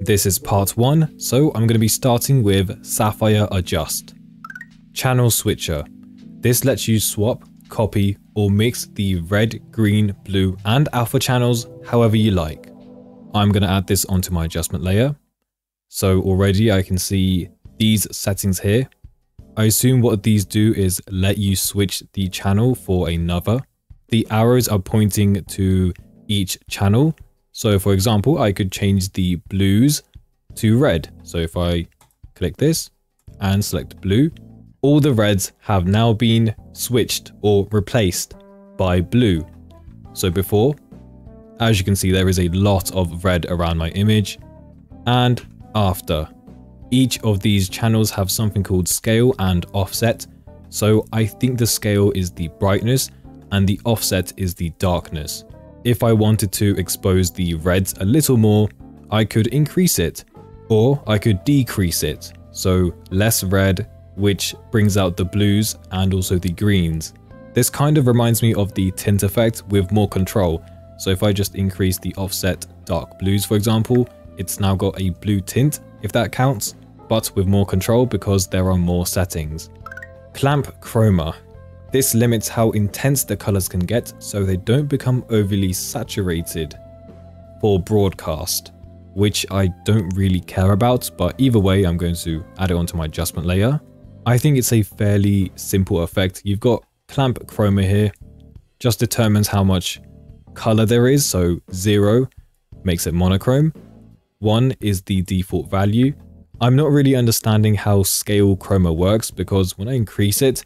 This is part 1, so I'm going to be starting with Sapphire Adjust. Channel Switcher. This lets you swap, copy, or mix the red, green, blue, and alpha channels however you like. I'm going to add this onto my adjustment layer. So already I can see these settings here. I assume what these do is let you switch the channel for another. The arrows are pointing to each channel. So for example, I could change the blues to red. So if I click this and select blue, all the reds have now been switched or replaced by blue. So before, as you can see, there is a lot of red around my image. And after. Each of these channels have something called scale and offset. So I think the scale is the brightness and the offset is the darkness. If I wanted to expose the reds a little more, I could increase it or I could decrease it. So less red, which brings out the blues and also the greens. This kind of reminds me of the tint effect with more control. So if I just increase the offset dark blues, for example, it's now got a blue tint, if that counts, but with more control because there are more settings. Clamp Chroma. This limits how intense the colors can get so they don't become overly saturated for broadcast, which I don't really care about, but either way I'm going to add it onto my adjustment layer. I think it's a fairly simple effect. You've got Clamp Chroma here, just determines how much color there is, so 0 makes it monochrome, 1 is the default value. I'm not really understanding how scale chroma works because when I increase it,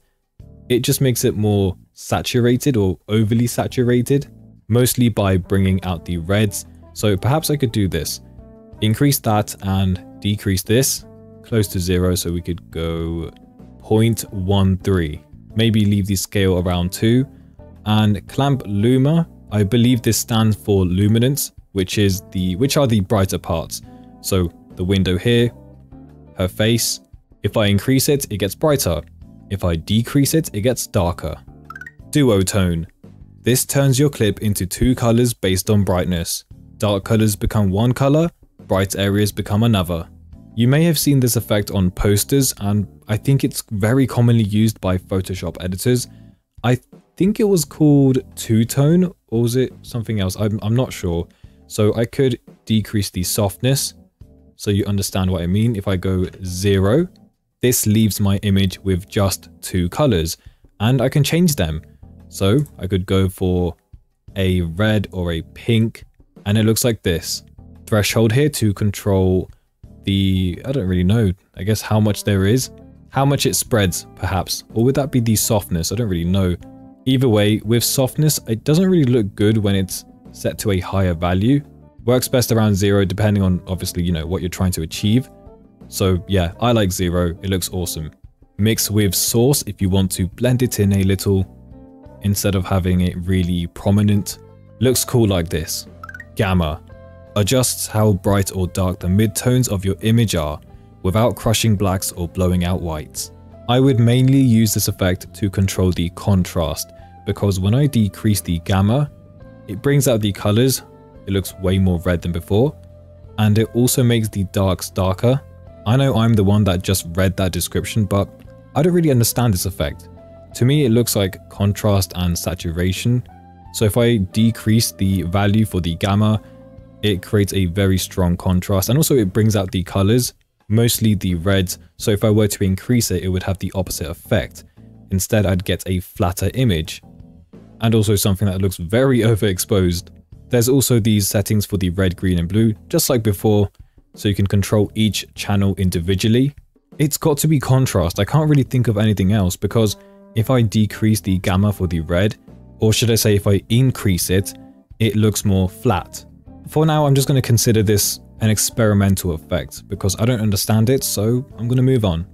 it just makes it more saturated or overly saturated, mostly by bringing out the reds. So perhaps I could do this. Increase that and decrease this close to zero so we could go 0.13. Maybe leave the scale around 2. And clamp luma, I believe this stands for luminance which is the which are the brighter parts. So the window here, her face. If I increase it, it gets brighter. If I decrease it, it gets darker. Duotone. This turns your clip into two colors based on brightness. Dark colors become one color, bright areas become another. You may have seen this effect on posters and I think it's very commonly used by Photoshop editors. I think it was called two-tone or was it something else? I'm, I'm not sure. So I could decrease the softness so you understand what I mean. If I go zero, this leaves my image with just two colors and I can change them. So I could go for a red or a pink and it looks like this. Threshold here to control the, I don't really know, I guess how much there is, how much it spreads perhaps, or would that be the softness? I don't really know. Either way, with softness, it doesn't really look good when it's set to a higher value. Works best around zero depending on obviously, you know, what you're trying to achieve. So yeah, I like zero, it looks awesome. Mix with source if you want to blend it in a little instead of having it really prominent. Looks cool like this. Gamma. Adjusts how bright or dark the midtones of your image are without crushing blacks or blowing out whites. I would mainly use this effect to control the contrast because when I decrease the gamma, it brings out the colors, it looks way more red than before, and it also makes the darks darker. I know I'm the one that just read that description, but I don't really understand this effect. To me, it looks like contrast and saturation. So if I decrease the value for the gamma, it creates a very strong contrast and also it brings out the colors, mostly the reds. So if I were to increase it, it would have the opposite effect. Instead, I'd get a flatter image and also something that looks very overexposed. There's also these settings for the red, green and blue, just like before, so you can control each channel individually. It's got to be contrast, I can't really think of anything else because if I decrease the gamma for the red, or should I say if I increase it, it looks more flat. For now, I'm just going to consider this an experimental effect because I don't understand it, so I'm going to move on.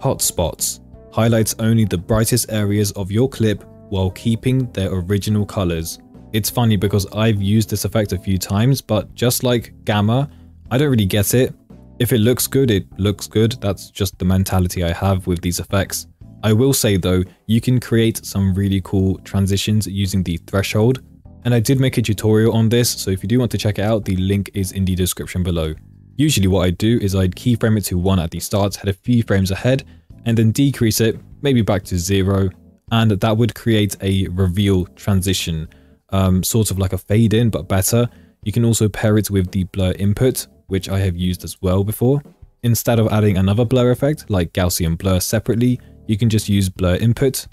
Hotspots highlights only the brightest areas of your clip while keeping their original colors. It's funny because I've used this effect a few times, but just like Gamma, I don't really get it. If it looks good, it looks good. That's just the mentality I have with these effects. I will say though, you can create some really cool transitions using the threshold. And I did make a tutorial on this, so if you do want to check it out, the link is in the description below. Usually what I'd do is I'd keyframe it to 1 at the start, head a few frames ahead, and then decrease it, maybe back to 0, and that would create a reveal transition, um, sort of like a fade in, but better. You can also pair it with the blur input, which I have used as well before. Instead of adding another blur effect, like Gaussian blur separately, you can just use blur input.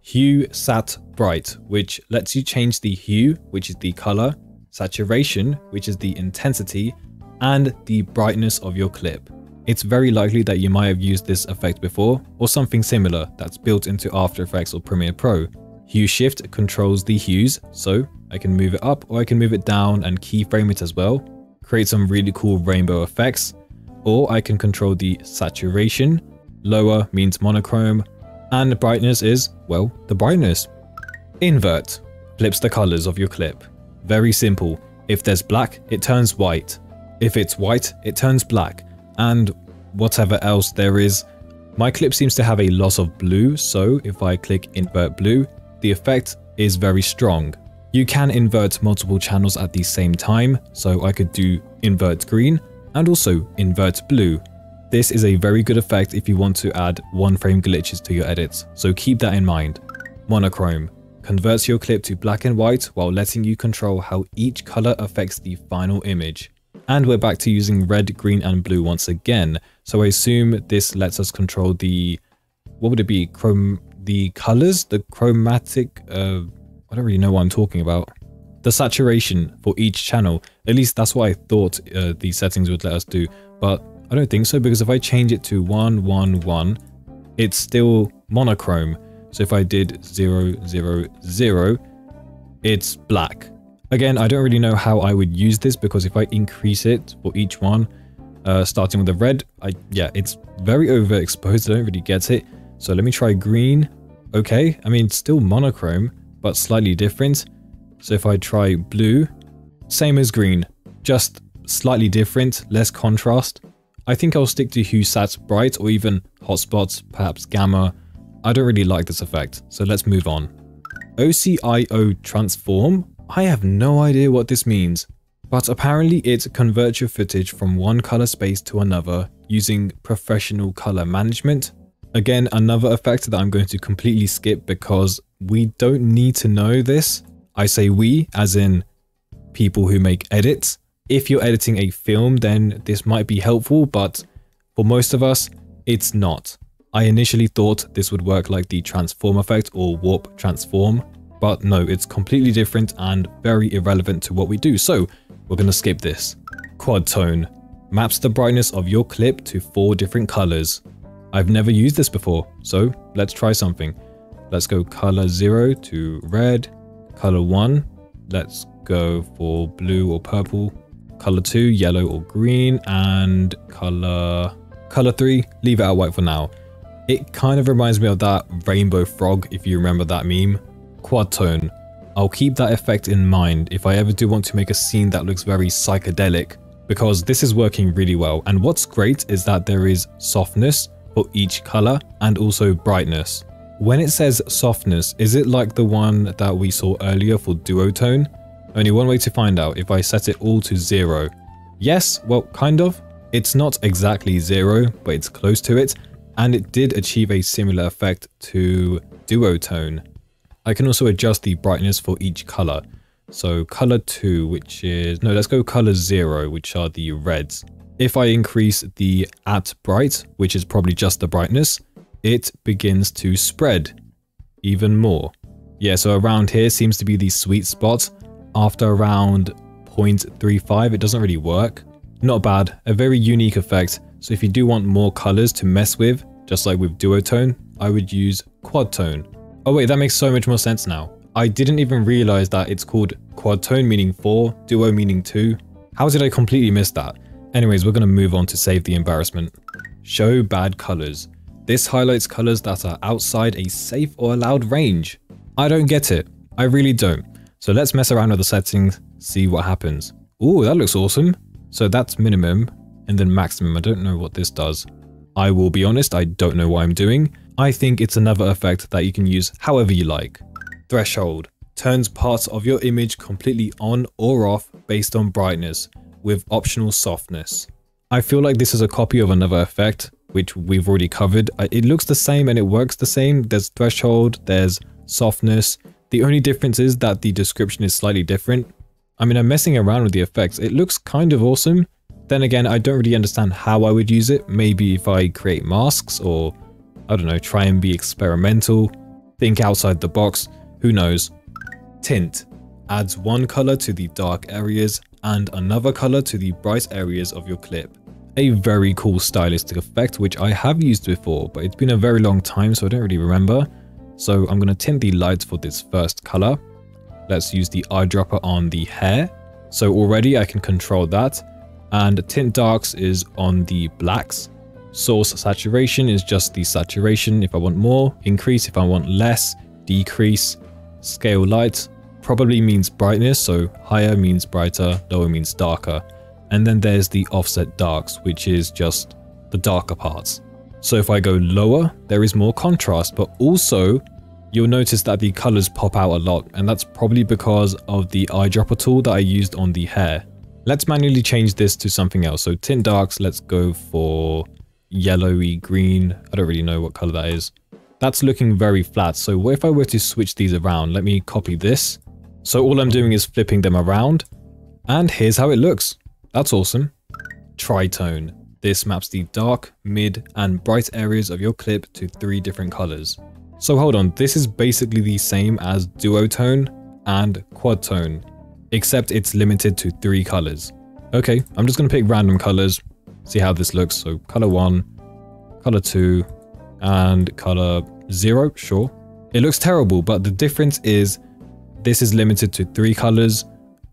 Hue sat bright, which lets you change the hue, which is the color, saturation, which is the intensity, and the brightness of your clip. It's very likely that you might have used this effect before, or something similar that's built into After Effects or Premiere Pro. Hue Shift controls the hues, so I can move it up or I can move it down and keyframe it as well, create some really cool rainbow effects, or I can control the saturation, lower means monochrome, and brightness is, well, the brightness. Invert flips the colors of your clip. Very simple. If there's black, it turns white. If it's white, it turns black. And whatever else there is. My clip seems to have a loss of blue, so if I click invert blue, the effect is very strong. You can invert multiple channels at the same time, so I could do invert green and also invert blue. This is a very good effect if you want to add one frame glitches to your edits, so keep that in mind. Monochrome converts your clip to black and white while letting you control how each color affects the final image. And we're back to using red, green and blue once again, so I assume this lets us control the, what would it be, chrome, the colors, the chromatic, uh, I don't really know what I'm talking about. The saturation for each channel, at least that's what I thought uh, these settings would let us do, but I don't think so because if I change it to 111, it's still monochrome. So if I did 000, it's black. Again, I don't really know how I would use this because if I increase it for each one, uh, starting with the red, I yeah, it's very overexposed. I don't really get it. So let me try green. Okay, I mean, still monochrome, but slightly different. So if I try blue, same as green, just slightly different, less contrast. I think I'll stick to hue sat bright or even hotspots, perhaps gamma. I don't really like this effect, so let's move on. OCIO transform? I have no idea what this means, but apparently it converts your footage from one color space to another using professional color management. Again, another effect that I'm going to completely skip because we don't need to know this. I say we, as in people who make edits. If you're editing a film, then this might be helpful, but for most of us, it's not. I initially thought this would work like the transform effect or warp transform, but no, it's completely different and very irrelevant to what we do, so we're gonna skip this. Quad tone maps the brightness of your clip to four different colors. I've never used this before, so let's try something. Let's go color 0 to red, color 1, let's go for blue or purple, color 2 yellow or green. And color color 3 leave it out white for now. It kind of reminds me of that rainbow frog if you remember that meme. Quad tone i'll keep that effect in mind if i ever do want to make a scene that looks very psychedelic because this is working really well. And what's great is that there is softness for each color and also brightness when it says softness is it like the one that we saw earlier for duotone only one way to find out if I set it all to zero. Yes, well, kind of. It's not exactly zero, but it's close to it, and it did achieve a similar effect to duotone. I can also adjust the brightness for each color. So color 2, which is... No, let's go color 0, which are the reds. If I increase the at bright, which is probably just the brightness, it begins to spread even more. Yeah, so around here seems to be the sweet spot after around 0.35 it doesn't really work. Not bad, a very unique effect, so if you do want more colors to mess with, just like with duotone, I would use quad tone. Oh wait, that makes so much more sense now. I didn't even realize that it's called quad tone meaning 4, duo meaning 2. How did I completely miss that? Anyways, we're to move on to save the embarrassment. Show bad colors. This highlights colors that are outside a safe or allowed range. I don't get it. I really don't. So let's mess around with the settings, see what happens. Oh, that looks awesome. So that's minimum and then maximum. I don't know what this does. I will be honest, I don't know what I'm doing. I think it's another effect that you can use however you like. Threshold. turns parts of your image completely on or off based on brightness, with optional softness. I feel like this is a copy of another effect, which we've already covered. Uh, it looks the same and it works the same. There's threshold, there's softness. The only difference is that the description is slightly different. I mean, I'm messing around with the effects. It looks kind of awesome. Then again, I don't really understand how I would use it. Maybe if I create masks or, I don't know, try and be experimental, think outside the box, who knows. Tint adds one color to the dark areas and another color to the bright areas of your clip. A very cool stylistic effect which I have used before, but it's been a very long time so I don't really remember. So I'm going to tint the lights for this first color. Let's use the eyedropper on the hair. So already I can control that. And tint darks is on the blacks. Source saturation is just the saturation if I want more, increase if I want less, decrease, scale light probably means brightness, so higher means brighter, lower means darker. And then there's the offset darks, which is just the darker parts. So if I go lower, there is more contrast, but also you'll notice that the colors pop out a lot, and that's probably because of the eyedropper tool that I used on the hair. Let's manually change this to something else. So tint darks, let's go for yellowy green. I don't really know what color that is. That's looking very flat. So what if I were to switch these around? Let me copy this so all I'm doing is flipping them around. And here's how it looks. That's awesome. Tritone. This maps the dark, mid, and bright areas of your clip to three different colors. So hold on, this is basically the same as duotone and quadtone, except it's limited to three colors. Okay, I'm just gonna pick random colors, see how this looks. So color one, color two, and color zero, sure. It looks terrible, but the difference is this is limited to three colors,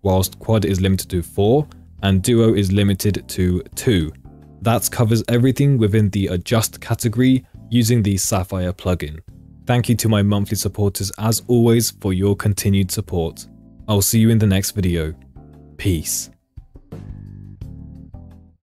whilst quad is limited to four, and duo is limited to two. That covers everything within the adjust category using the Sapphire plugin. Thank you to my monthly supporters as always for your continued support. I'll see you in the next video. Peace.